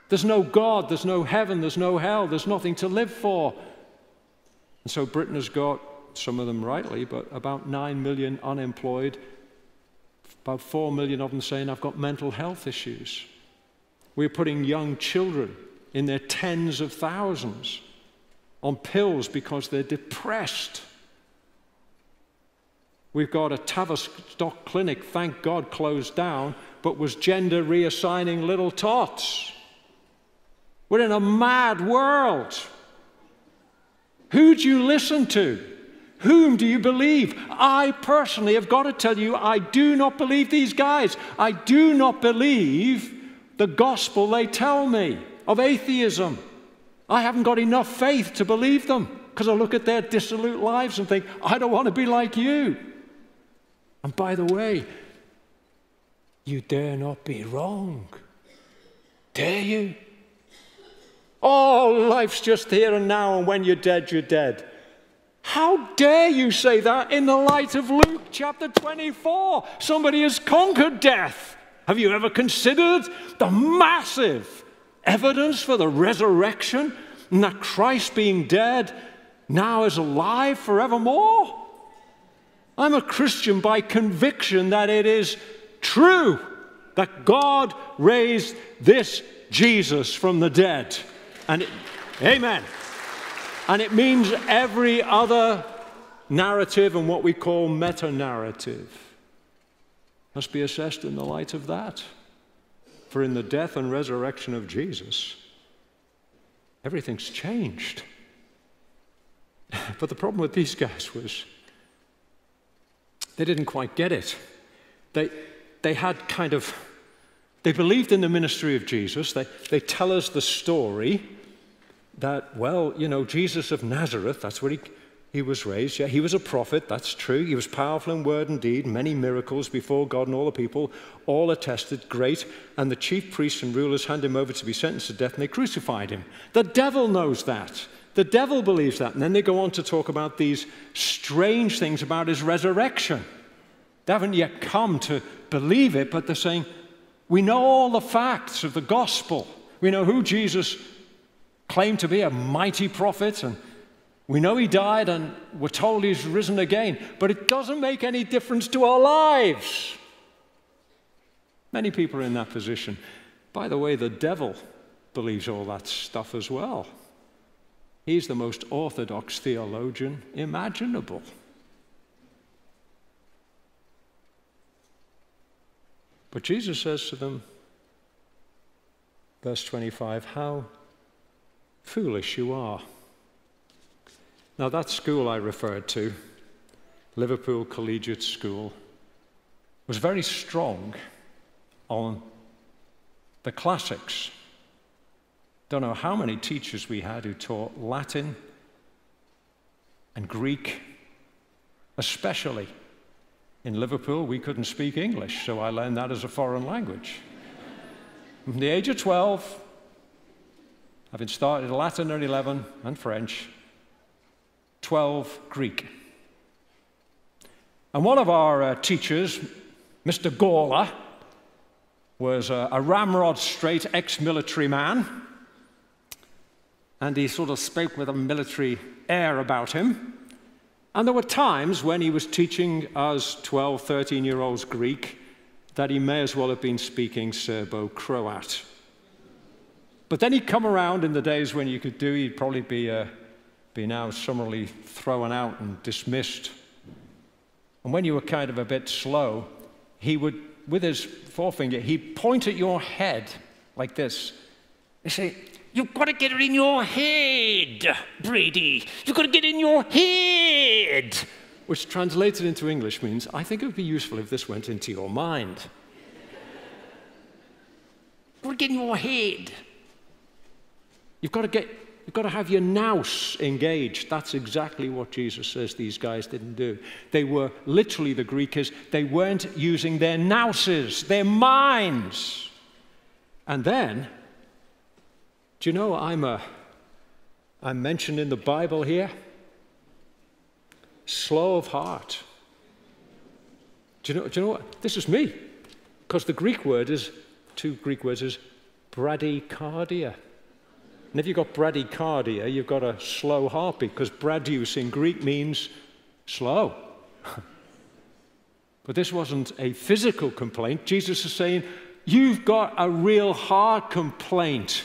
There's no God, there's no heaven, there's no hell, there's nothing to live for. And so Britain has got, some of them rightly, but about 9 million unemployed, about 4 million of them saying, I've got mental health issues. We're putting young children in their tens of thousands on pills because they're depressed. We've got a Tavistock clinic, thank God, closed down, but was gender reassigning little tots. We're in a mad world. Who do you listen to? Whom do you believe? I personally have got to tell you, I do not believe these guys. I do not believe the gospel they tell me of atheism. I haven't got enough faith to believe them because I look at their dissolute lives and think, I don't want to be like you. And by the way, you dare not be wrong. Dare you? Oh, life's just here and now, and when you're dead, you're dead. How dare you say that in the light of Luke chapter 24? Somebody has conquered death. Have you ever considered the massive evidence for the resurrection and that Christ being dead now is alive forevermore? I'm a Christian by conviction that it is true that God raised this Jesus from the dead. And it, amen. And it means every other narrative and what we call meta narrative must be assessed in the light of that. For in the death and resurrection of Jesus, everything's changed. But the problem with these guys was they didn't quite get it. They, they had kind of, they believed in the ministry of Jesus. They, they tell us the story that, well, you know, Jesus of Nazareth, that's where he, he was raised. Yeah, he was a prophet, that's true. He was powerful in word and deed, many miracles before God and all the people, all attested, great. And the chief priests and rulers handed him over to be sentenced to death, and they crucified him. The devil knows that. The devil believes that. And then they go on to talk about these strange things about his resurrection. They haven't yet come to believe it, but they're saying, We know all the facts of the gospel. We know who Jesus claimed to be a mighty prophet, and we know he died, and we're told he's risen again, but it doesn't make any difference to our lives. Many people are in that position. By the way, the devil believes all that stuff as well. He's the most orthodox theologian imaginable. But Jesus says to them, verse 25, How foolish you are. Now, that school I referred to, Liverpool Collegiate School, was very strong on the classics don't know how many teachers we had who taught Latin and Greek, especially. In Liverpool, we couldn't speak English, so I learned that as a foreign language. From the age of 12, having started Latin at 11 and French, 12 Greek. And one of our uh, teachers, Mr. Gawler, was a, a ramrod straight ex military man and he sort of spoke with a military air about him. And there were times when he was teaching us 12, 13 year olds Greek that he may as well have been speaking Serbo Croat. But then he'd come around in the days when you could do, he'd probably be, uh, be now summarily thrown out and dismissed. And when you were kind of a bit slow, he would, with his forefinger, he'd point at your head like this. He'd say, You've got to get it in your head, Brady. You've got to get it in your head. Which translated into English means, I think it would be useful if this went into your mind. You've got to get in your head. You've got to get, you've got to have your nous engaged. That's exactly what Jesus says these guys didn't do. They were literally, the Greek is, they weren't using their nouses, their minds. And then do you know I'm, a, I'm mentioned in the Bible here? slow of heart. Do you know, do you know what? This is me. Because the Greek word is, two Greek words is bradycardia. And if you've got bradycardia, you've got a slow heartbeat, because bradyus in Greek means slow. but this wasn't a physical complaint. Jesus is saying, You've got a real heart complaint,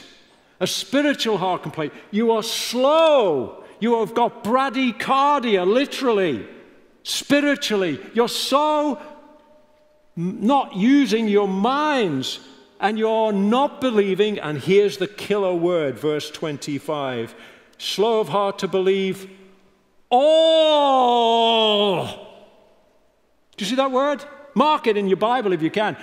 a spiritual heart complaint. You are slow. You have got bradycardia, literally, spiritually. You're so not using your minds and you're not believing. And here's the killer word, verse 25 slow of heart to believe all. Do you see that word? Mark it in your Bible if you can.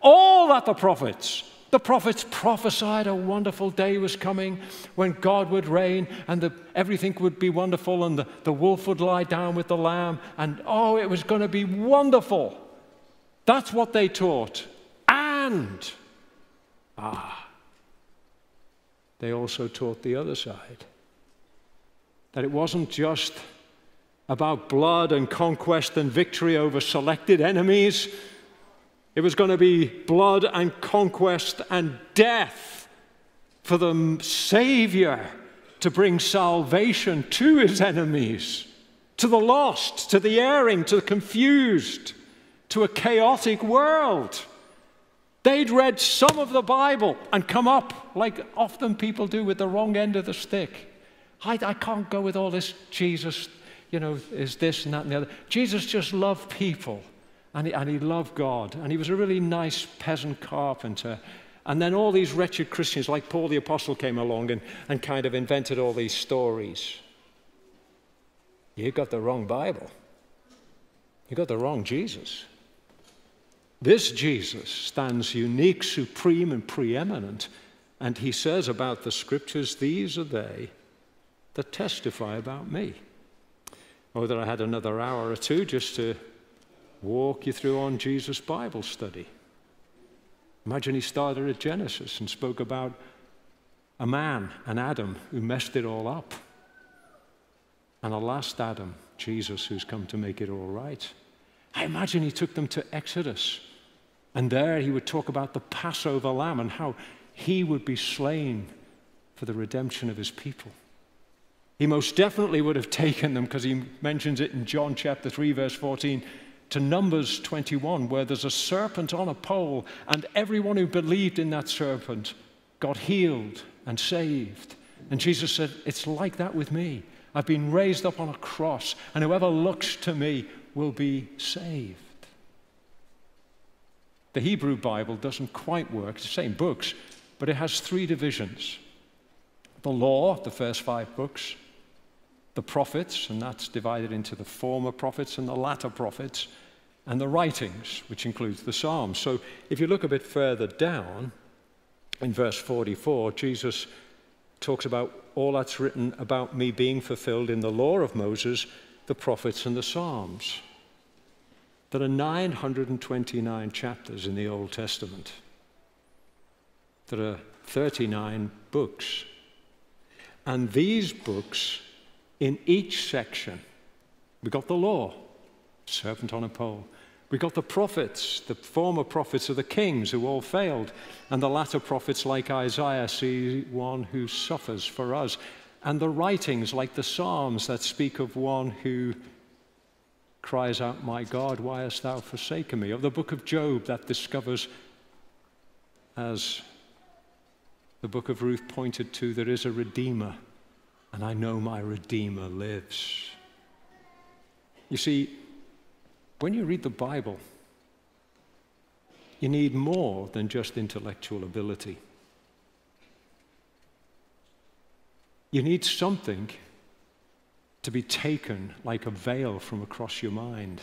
All that the prophets, the prophets prophesied a wonderful day was coming when God would reign and the, everything would be wonderful and the, the wolf would lie down with the lamb and oh, it was going to be wonderful. That's what they taught. And, ah, they also taught the other side that it wasn't just about blood and conquest and victory over selected enemies. It was going to be blood and conquest and death for the Savior to bring salvation to his enemies, to the lost, to the erring, to the confused, to a chaotic world. They'd read some of the Bible and come up, like often people do, with the wrong end of the stick. I, I can't go with all this Jesus, you know, is this and that and the other. Jesus just loved people and he, and he loved God. And he was a really nice peasant carpenter. And then all these wretched Christians, like Paul the Apostle, came along and, and kind of invented all these stories. You got the wrong Bible. You got the wrong Jesus. This Jesus stands unique, supreme, and preeminent. And he says about the scriptures, These are they that testify about me. Oh, that I had another hour or two just to walk you through on Jesus' Bible study. Imagine he started at Genesis and spoke about a man, an Adam, who messed it all up, and a last Adam, Jesus, who's come to make it all right. I imagine he took them to Exodus, and there he would talk about the Passover lamb and how he would be slain for the redemption of his people. He most definitely would have taken them, because he mentions it in John chapter 3, verse 14 to Numbers 21, where there's a serpent on a pole, and everyone who believed in that serpent got healed and saved. And Jesus said, It's like that with me. I've been raised up on a cross, and whoever looks to me will be saved. The Hebrew Bible doesn't quite work, it's the same books, but it has three divisions the law, the first five books, the prophets, and that's divided into the former prophets and the latter prophets, and the writings, which includes the Psalms. So if you look a bit further down, in verse 44, Jesus talks about all that's written about me being fulfilled in the law of Moses, the prophets, and the Psalms. There are 929 chapters in the Old Testament. There are 39 books. And these books in each section. We got the law, servant on a pole. We got the prophets, the former prophets of the kings who all failed, and the latter prophets like Isaiah see one who suffers for us, and the writings like the Psalms that speak of one who cries out, My God, why hast thou forsaken me? Of the book of Job that discovers, as the book of Ruth pointed to, there is a Redeemer and I know my Redeemer lives. You see, when you read the Bible, you need more than just intellectual ability. You need something to be taken like a veil from across your mind.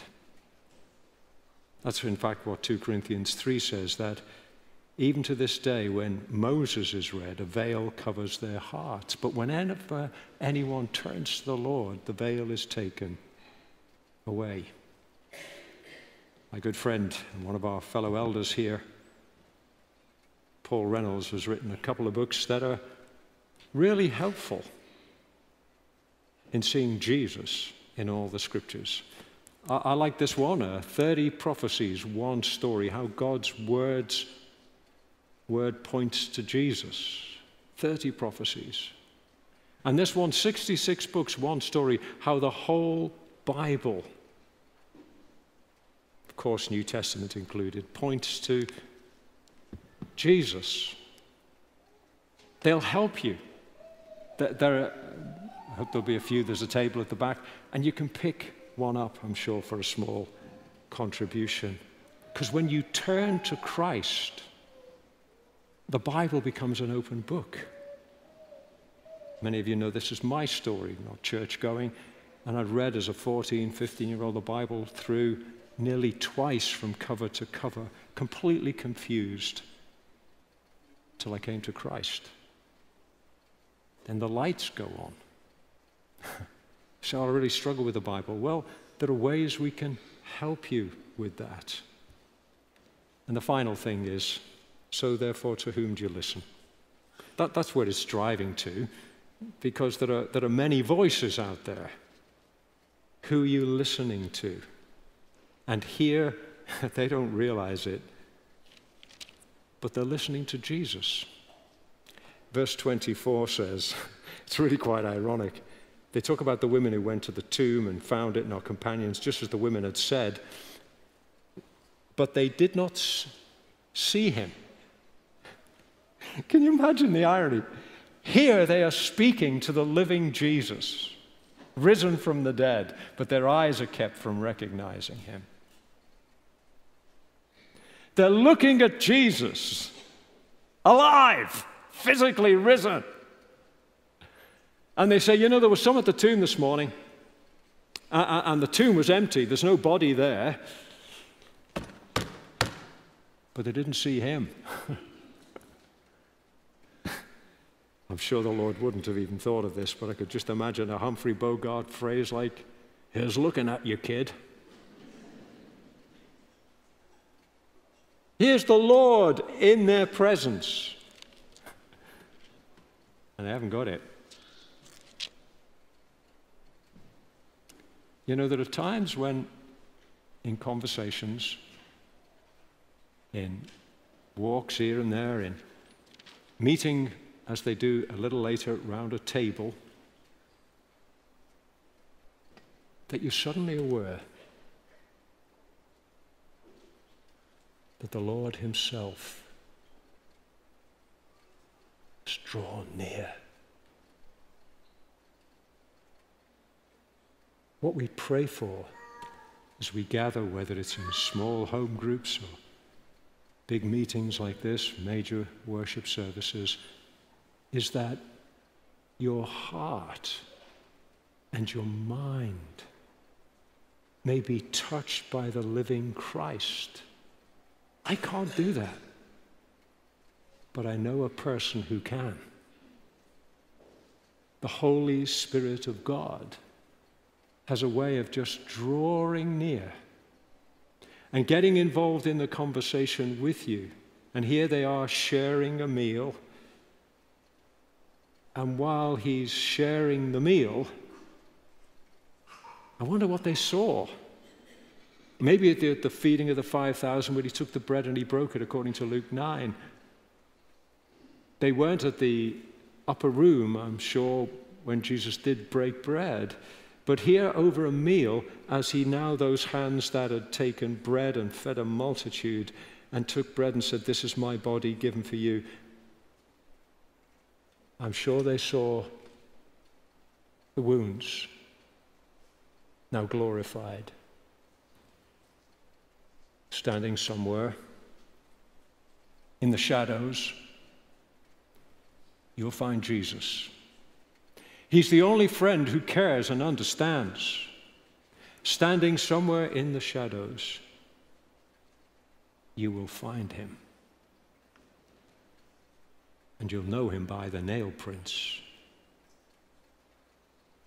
That's in fact what 2 Corinthians 3 says that even to this day, when Moses is read, a veil covers their hearts. But whenever anyone turns to the Lord, the veil is taken away. My good friend and one of our fellow elders here, Paul Reynolds, has written a couple of books that are really helpful in seeing Jesus in all the scriptures. I, I like this one uh, 30 prophecies, one story, how God's words, word points to Jesus. 30 prophecies. And this one, 66 books, one story, how the whole Bible, of course, New Testament included, points to Jesus. They'll help you. There are, I hope there'll be a few, there's a table at the back, and you can pick one up, I'm sure, for a small contribution. Because when you turn to Christ, the Bible becomes an open book. Many of you know this is my story, not church going. And I'd read as a 14, 15 year old the Bible through nearly twice from cover to cover, completely confused, till I came to Christ. Then the lights go on. so I really struggle with the Bible. Well, there are ways we can help you with that. And the final thing is so therefore, to whom do you listen? That, that's where it's driving to because there are, there are many voices out there. Who are you listening to? And here, they don't realize it, but they're listening to Jesus. Verse 24 says, it's really quite ironic. They talk about the women who went to the tomb and found it, and our companions, just as the women had said, but they did not see him. Can you imagine the irony? Here they are speaking to the living Jesus, risen from the dead, but their eyes are kept from recognizing him. They're looking at Jesus, alive, physically risen. And they say, You know, there was some at the tomb this morning, and the tomb was empty, there's no body there. But they didn't see him. I'm sure the Lord wouldn't have even thought of this, but I could just imagine a Humphrey Bogart phrase like, Here's looking at you, kid. Here's the Lord in their presence. And they haven't got it. You know, there are times when, in conversations, in walks here and there, in meeting as they do a little later round a table, that you're suddenly aware that the Lord Himself is drawn near. What we pray for as we gather, whether it's in small home groups or big meetings like this, major worship services, is that your heart and your mind may be touched by the living Christ. I can't do that, but I know a person who can. The Holy Spirit of God has a way of just drawing near and getting involved in the conversation with you. And here they are sharing a meal and while he's sharing the meal, I wonder what they saw. Maybe at the, the feeding of the 5,000, when he took the bread and he broke it, according to Luke 9. They weren't at the upper room, I'm sure, when Jesus did break bread. But here, over a meal, as he now, those hands that had taken bread and fed a multitude, and took bread and said, This is my body given for you. I'm sure they saw the wounds now glorified, standing somewhere in the shadows. You'll find Jesus. He's the only friend who cares and understands. Standing somewhere in the shadows, you will find him and you'll know him by the nail prints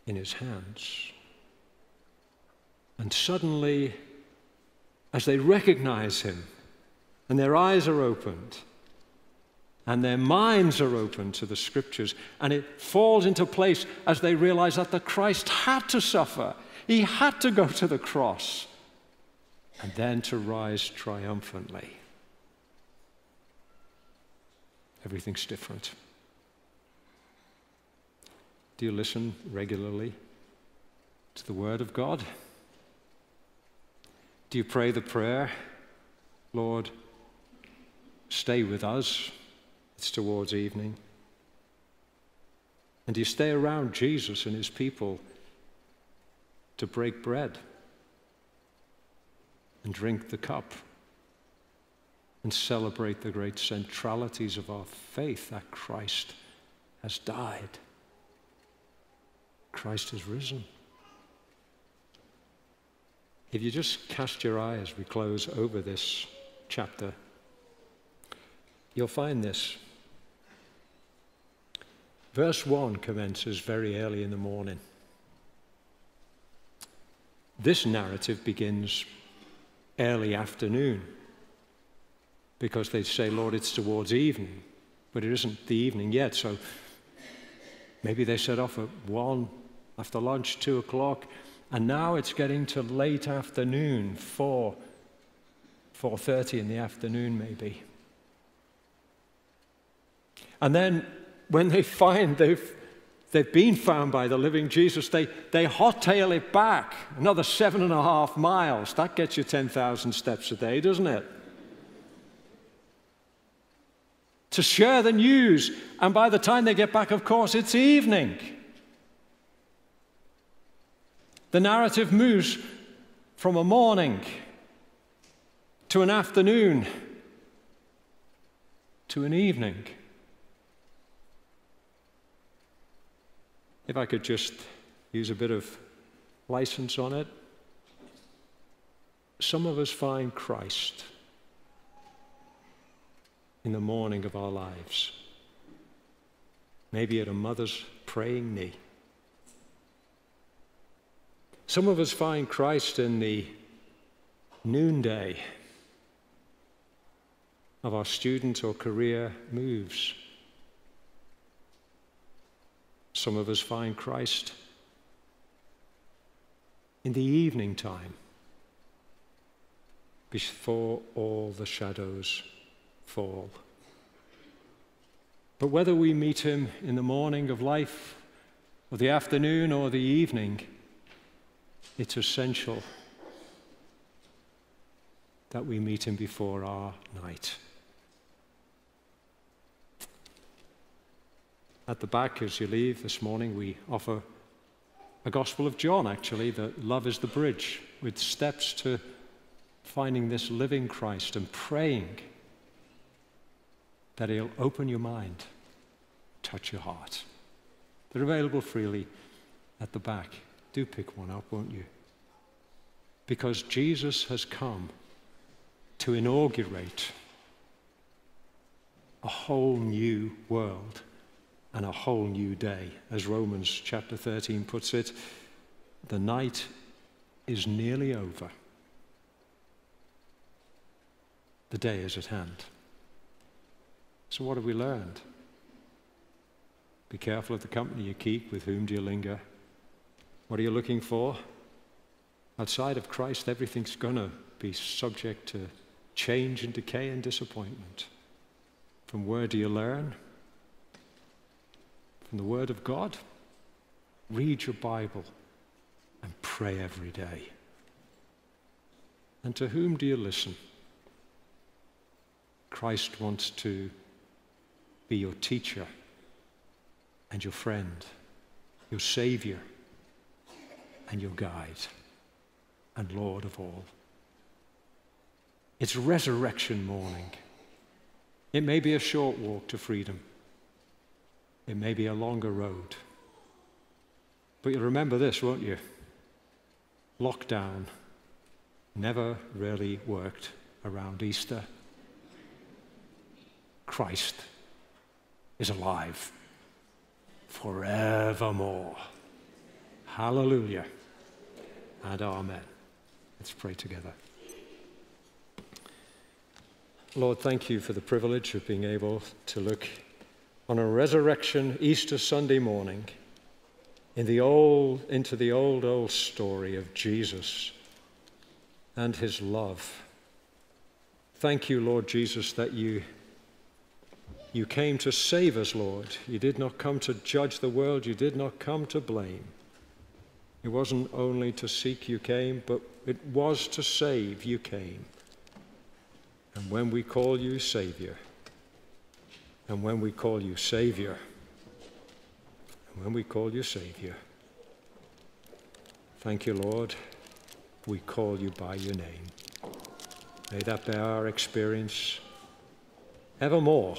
in his hands. And suddenly, as they recognize him, and their eyes are opened, and their minds are open to the scriptures, and it falls into place as they realize that the Christ had to suffer. He had to go to the cross and then to rise triumphantly. Everything's different. Do you listen regularly to the Word of God? Do you pray the prayer, Lord, stay with us? It's towards evening. And do you stay around Jesus and his people to break bread and drink the cup and celebrate the great centralities of our faith that Christ has died? Christ has risen. If you just cast your eye as we close over this chapter, you'll find this. Verse 1 commences very early in the morning. This narrative begins early afternoon because they say, Lord, it's towards evening, but it isn't the evening yet. So maybe they set off at 1 after lunch, 2 o'clock. And now it's getting to late afternoon, 4, 4.30 in the afternoon maybe. And then when they find they've, they've been found by the living Jesus, they, they hottail it back another seven and a half miles. That gets you 10,000 steps a day, doesn't it? To share the news. And by the time they get back, of course, it's evening. The narrative moves from a morning to an afternoon to an evening. If I could just use a bit of license on it, some of us find Christ in the morning of our lives. Maybe at a mother's praying knee. Some of us find Christ in the noonday of our student or career moves. Some of us find Christ in the evening time before all the shadows fall. But whether we meet him in the morning of life, or the afternoon, or the evening, it's essential that we meet him before our night. At the back, as you leave this morning, we offer a Gospel of John, actually, that love is the bridge, with steps to finding this living Christ and praying that He'll open your mind, touch your heart. They're available freely at the back. Do pick one up, won't you? Because Jesus has come to inaugurate a whole new world and a whole new day. As Romans chapter 13 puts it, the night is nearly over. The day is at hand. So, what have we learned? Be careful of the company you keep, with whom do you linger? What are you looking for? Outside of Christ, everything's going to be subject to change and decay and disappointment. From where do you learn? From the Word of God? Read your Bible and pray every day. And to whom do you listen? Christ wants to be your teacher and your friend, your Savior and your guide and Lord of all. It's resurrection morning. It may be a short walk to freedom. It may be a longer road. But you'll remember this, won't you? Lockdown never really worked around Easter. Christ is alive forevermore. Hallelujah and Amen. Let's pray together. Lord, thank you for the privilege of being able to look on a resurrection Easter Sunday morning in the old, into the old, old story of Jesus and his love. Thank you, Lord Jesus, that you you came to save us, Lord. You did not come to judge the world. You did not come to blame. It wasn't only to seek you came, but it was to save you came. And when we call you Savior, and when we call you Savior, and when we call you Savior, thank you, Lord, we call you by your name. May that be our experience evermore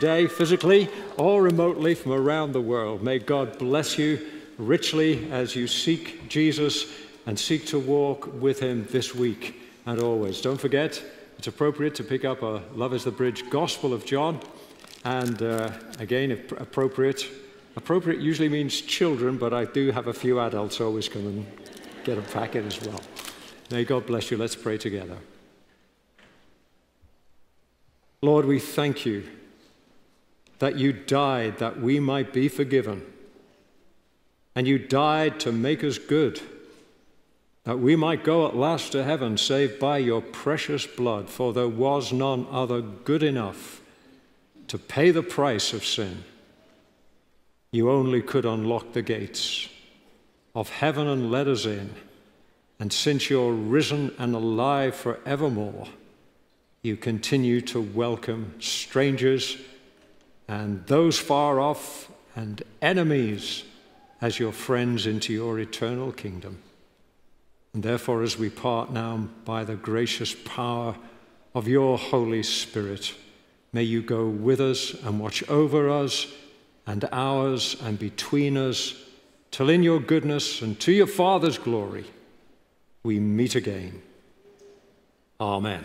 Today, physically or remotely from around the world. May God bless you richly as you seek Jesus and seek to walk with him this week and always. Don't forget, it's appropriate to pick up a Love is the Bridge Gospel of John. And uh, again, if appropriate, appropriate usually means children, but I do have a few adults always come and get a packet as well. May God bless you. Let's pray together. Lord, we thank you that you died that we might be forgiven. And you died to make us good, that we might go at last to heaven, saved by your precious blood, for there was none other good enough to pay the price of sin. You only could unlock the gates of heaven and let us in. And since you're risen and alive forevermore, you continue to welcome strangers and those far off and enemies as your friends into your eternal kingdom. And therefore, as we part now by the gracious power of your Holy Spirit, may you go with us and watch over us and ours and between us, till in your goodness and to your Father's glory we meet again. Amen.